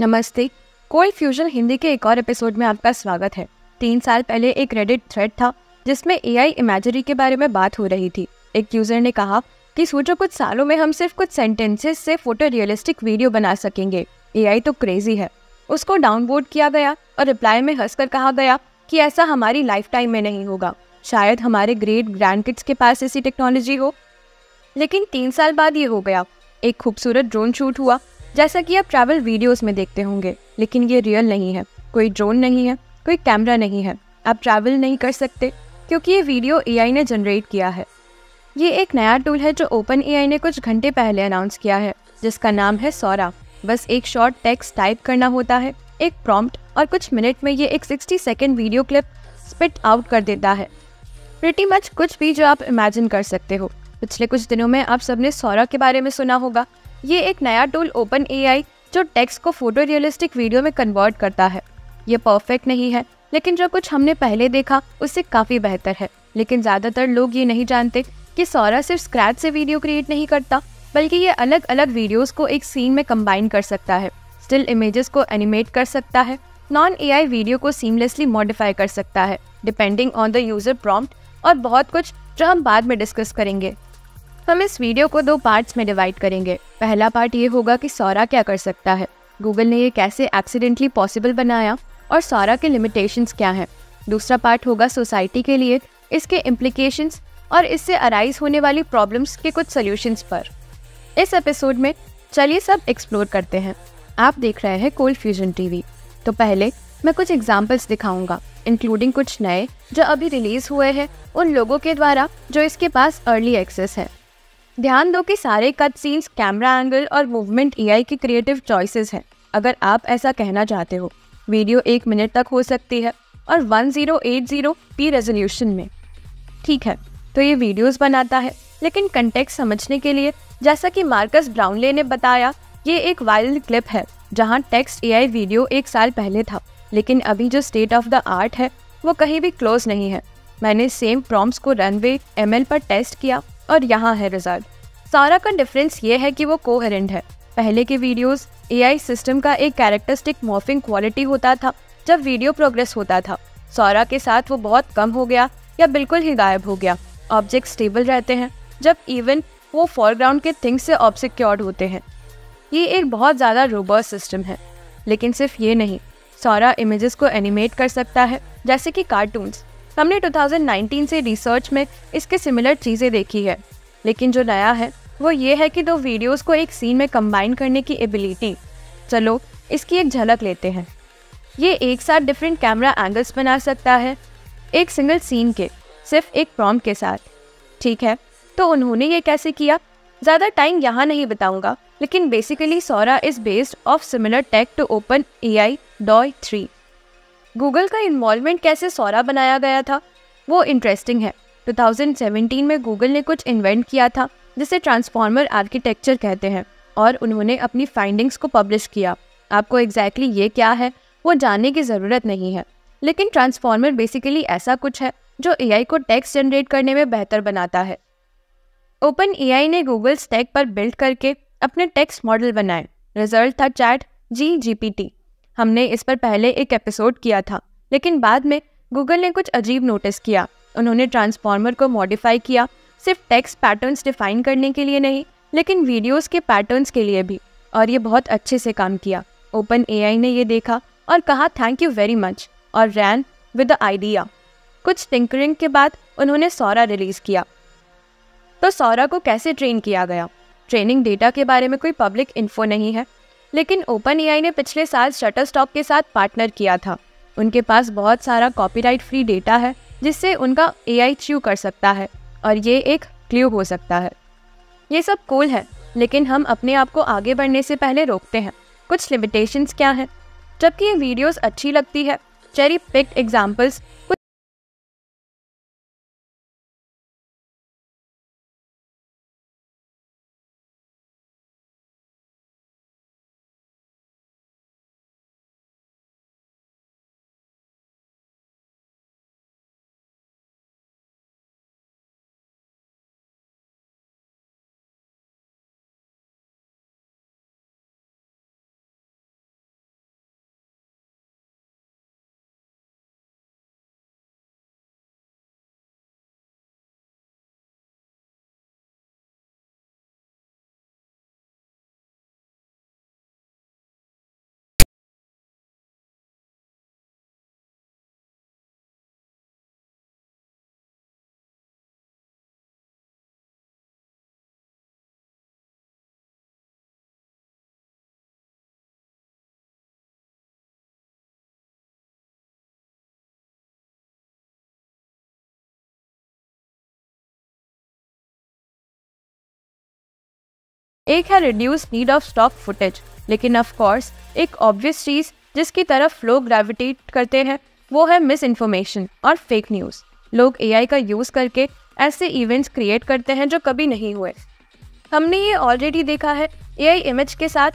नमस्ते। Cold fusion Hindi के एक और एपिसोड में आपका स्वागत है। तीन साल पहले एक रेडिट थ्रेड था, जिसमें एआई इमेजरी के बारे में बात हो रही थी। एक यूज़र ने कहा कि सोचो कुछ सालों में हम सिर्फ़ कुछ सेंटेंसेस से फ़ोटो रियलिस्टिक वीडियो बना सकेंगे। एआई तो क्रेजी है। उसको डाउनलोड किया गया और रिप्लाई में हंसकर कहा गया कि ऐसा हमारी लाइफ टाइम में नहीं होगा। शायद हमारे ग्रेट ग्रैंड किड्स के पास ऐसी टेक्नोलॉजी हो। लेकिन तीन साल बाद ये हो गया। एक खूबसूरत ड्रोन शूट हुआ। जैसा कि आप ट्रैवल वीडियोस में देखते होंगे, लेकिन ये रियल नहीं है। कोई ड्रोन नहीं है, कोई कैमरा नहीं है। आप ट्रैवल नहीं कर सकते, क्योंकि ये वीडियो एआई ने जनरेट किया है। ये एक नया टूल है जो ओपन एआई ने कुछ घंटे पहले अनाउंस किया है, जिसका नाम है सौरा बस एक शॉर्ट टेक्स्ट टाइप करना होता है, एक प्रॉम्प्ट और कुछ मिनट में ये एक 60 second video clip spit out कर देता है। प्रिटी मच कुछ भी जो आप इमेजिन कर सकते हो। पिछले कुछ दिनों में आप सबने सौरा के बारे में सुना होगा। ये एक नया टूल ओपन एआई जो टेक्स्ट को फ़ोटो रियलिस्टिक वीडियो में कन्वर्ट करता है। ये परफेक्ट नहीं है, लेकिन जो कुछ हमने पहले देखा, उससे काफ़ी बेहतर है। लेकिन ज़्यादातर लोग ये नहीं जानते कि सौरा सिर्फ़ स्क्रैच से वीडियो क्रिएट नहीं करता, बल्कि ये अलग अलग वीडियोस को एक सीन में कंबाइन कर सकता है। स्टिल इमेजेस को एनिमेट कर सकता है नॉन एआई वीडियो को सीमलेसली मॉडिफाई कर सकता है depending on the user prompt और बहुत कुछ जो हम बाद में डिस्कस करेंगे। हम इस वीडियो को दो पार्ट्स में डिवाइड करेंगे। पहला पार्ट ये होगा कि सौरा क्या कर सकता है। गूगल ने ये कैसे एक्सीडेंटली पॉसिबल बनाया और सौरा के लिमिटेशंस क्या हैं। दूसरा पार्ट होगा सोसाइटी के लिए, इसके इम्प्लीकेशंस और इससे अराइज होने वाली प्रॉब्लम्स के कुछ सोल्यूशंस पर। इस एपिसोड में चलिए सब एक्सप्लोर करते हैं। आप देख रहे हैं कोल्ड फ्यूजन टीवी तो पहले मैं कुछ एग्जाम्पल्स दिखाऊँगा इंक्लूडिंग कुछ नए जो अभी रिलीज़ हुए हैं उन लोगों के द्वारा जो इसके पास अर्ली एक्सेस है। ध्यान दो कि सारे कट सीन्स कैमरा एंगल और मूवमेंट एआई की क्रिएटिव चॉइसेस हैं। अगर आप ऐसा कहना चाहते हो वीडियो एक मिनट तक हो सकती है और 1080 पी रेजोल्यूशन में। ठीक है तो ये वीडियोस बनाता है, लेकिन कंटेक्ट समझने के लिए, जैसा कि मार्कस ब्राउनले ने बताया, ये एक वायरल क्लिप है, जहाँ टेक्स्ट एआई वीडियो एक साल पहले था, लेकिन अभी जो स्टेट ऑफ़ द आर्ट है, वो कहीं भी क्लोज नहीं है। मैंने सेम प्रॉम्प्ट्स को रनवे एमएल पर टेस्ट किया और यहाँ है रिज़ल्ट सारा का डिफरेंस ये है कि वो कोहेरेंट है. पहले के वीडियोस एआई सिस्टम का एक कैरेक्टरिस्टिक मॉर्फिंग क्वालिटी होता था, जब वीडियो प्रोग्रेस होता था. सौरा के साथ वो बहुत कम हो गया या बिल्कुल ही गायब हो गया. ऑब्जेक्ट स्टेबल रहते हैं, जब इवन वो फोरग्राउंड के थिंग्स से ऑब्सिक्योर्ड होते हैं. ये एक बहुत ज़्यादा रोबर्स सिस्टम है. लेकिन सिर्फ़ ये नहीं, सौरा इमेजेस को एनिमेट कर सकता है, जैसे कि कार्टून्स हमने 2019 से रिसर्च में इसके सिमिलर चीज़ें देखी है। लेकिन जो नया है, वो ये है कि दो वीडियोस को एक सीन में कंबाइन करने की एबिलिटी चलो, इसकी एक झलक लेते हैं। ये एक साथ डिफरेंट कैमरा एंगल्स बना सकता है, एक सिंगल सीन के, सिर्फ़ एक प्रॉम के साथ। ठीक है? तो उन्होंने ये कैसे किया? ज़्यादा टाइम यहाँ नहीं बताऊँगा, लेकिन basically Sora is based of similar tech to open A I DALL-E three Google का इन्वॉल्वमेंट कैसे सोरा बनाया गया था? वो इंटरेस्टिंग है। 2017 में गूगल ने कुछ इन्वेंट किया था, जिसे ट्रांसफॉर्मर आर्किटेक्चर कहते हैं, और उन्होंने अपनी फाइंडिंग्स को पब्लिश किया। आपको एग्जैक्टली exactly ये क्या है, वो जानने की ज़रूरत नहीं है। लेकिन ट्रांसफॉर्मर बेसिकली ऐसा कुछ है, जो एआई को टेक्स्ट जनरेट करने में बेहतर बनाता है। ओपन एआई ने गूगल स्टैक पर बिल्ड करके अपने टेक्स्ट मॉडल बनाए। रिज़ल्ट था चैट जी जीपीटी हमने इस पर पहले एक एपिसोड किया था, लेकिन बाद में गूगल ने कुछ अजीब नोटिस किया। उन्होंने ट्रांसफॉर्मर को मॉडिफाई किया, सिर्फ़ टेक्स्ट पैटर्न्स डिफाइन करने के लिए नहीं, लेकिन वीडियोस के पैटर्न्स के लिए भी, और ये बहुत अच्छे से काम किया। ओपन एआई ने ये देखा और कहा थैंक यू वेरी मच और रैन विद आइडिया कुछ टिंकरिंग के बाद उन्होंने सौरा रिलीज़ किया। तो सौरा को कैसे ट्रेन किया गया? ट्रेनिंग डेटा के बारे में कोई पब्लिक इन्फो नहीं है। लेकिन ओपन एआई ने पिछले साल शटर स्टॉक के साथ पार्टनर किया था। उनके पास बहुत सारा कॉपीराइट फ्री डेटा है, जिससे उनका ए आई च्यू कर सकता है, और ये एक क्ल्यू हो सकता है। ये सब कूल है, लेकिन हम अपने आप को आगे बढ़ने से पहले रोकते हैं। कुछ लिमिटेशंस क्या हैं? जबकि ये वीडियोस अच्छी लगती है चेरी पिक्ड एग्जाम्पल्स एक है reduce need of stock footage लेकिन ऑफ़ कोर्स एक ऑब्वियस चीज़ जिसकी तरफ़ लोग ग्रेविटेट करते हैं, वो है मिस इन्फॉर्मेशन और फेक न्यूज़ लोग एआई का यूज़ करके ऐसे इवेंट्स क्रिएट करते हैं जो कभी नहीं हुए. हमने ये ऑलरेडी देखा है एआई इमेज के साथ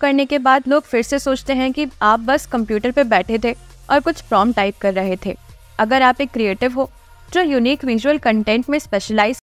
करने के बाद लोग फिर से सोचते हैं कि आप बस कंप्यूटर पर बैठे थे और कुछ प्रॉम टाइप कर रहे थे। अगर आप एक क्रिएटिव हो, जो यूनिक विजुअल कंटेंट में स्पेशलाइज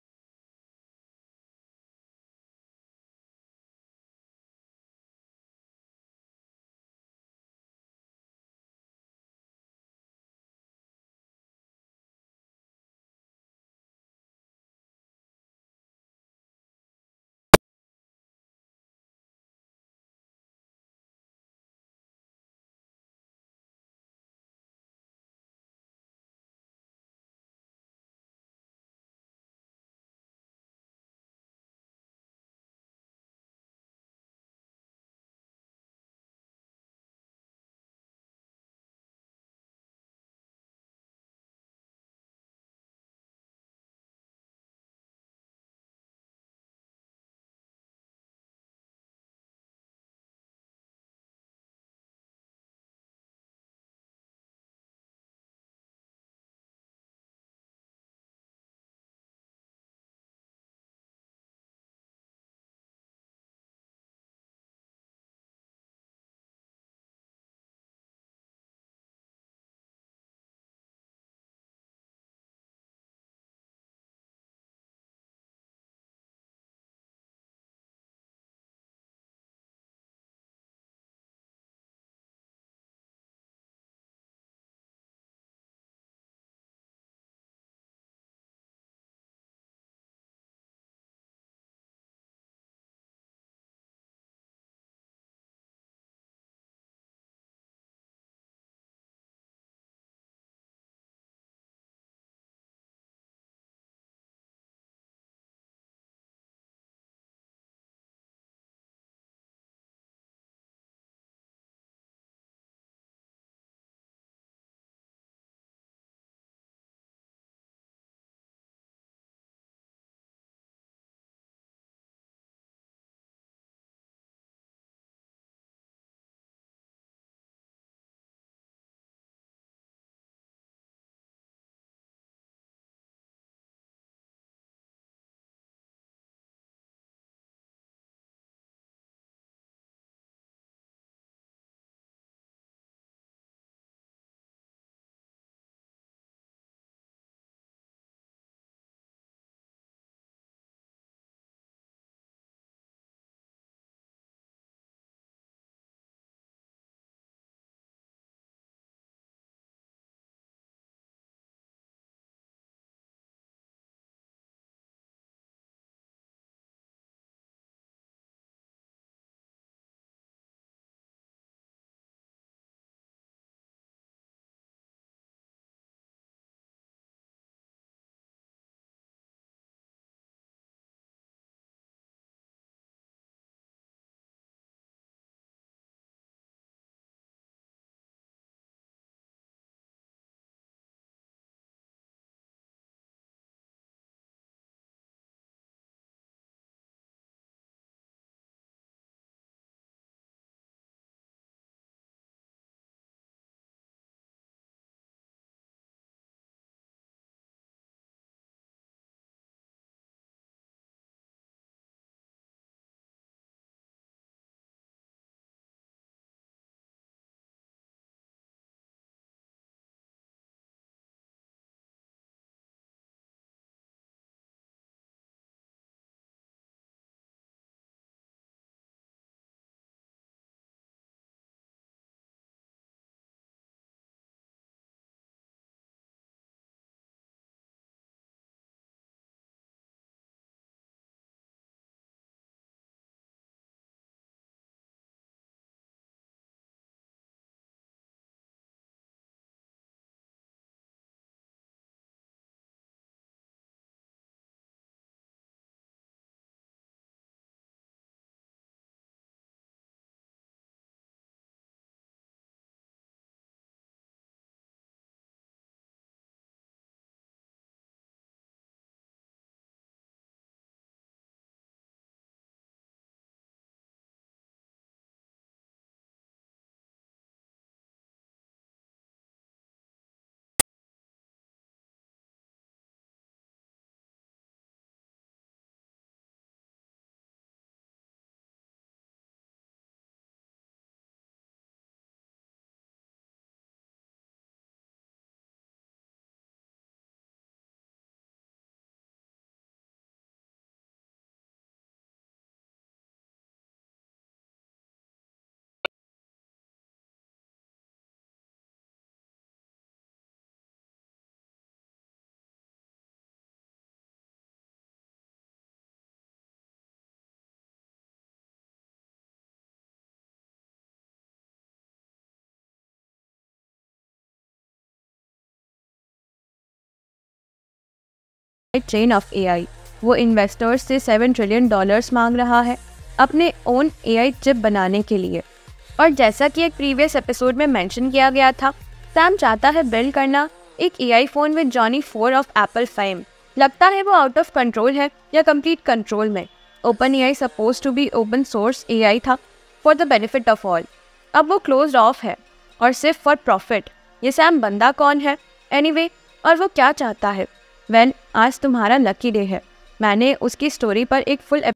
चेन ऑफ़ एआई वो इन्वेस्टर्स से सेवन ट्रिलियन डॉलर्स मांग रहा है अपने ओन एआई चिप बनाने के लिए। और जैसा कि एक प्रीवियस एपिसोड में मेंशन किया गया था सैम चाहता है बिल्ड करना एक एआई फ़ोन विद जॉनी फोर ऑफ़ एप्पल फेम लगता है वो आउट ऑफ़ कंट्रोल है या कंप्लीट कंट्रोल में। Open A I suppose to be open source A I था for the benefit of all अब वो क्लोज ऑफ़ है और सिर्फ़ फॉर प्रॉफिट ये सैम बंदा कौन है? एनी anyway, और वो क्या चाहता है? वेल आज तुम्हारा लकी डे है मैंने उसकी स्टोरी पर एक फुल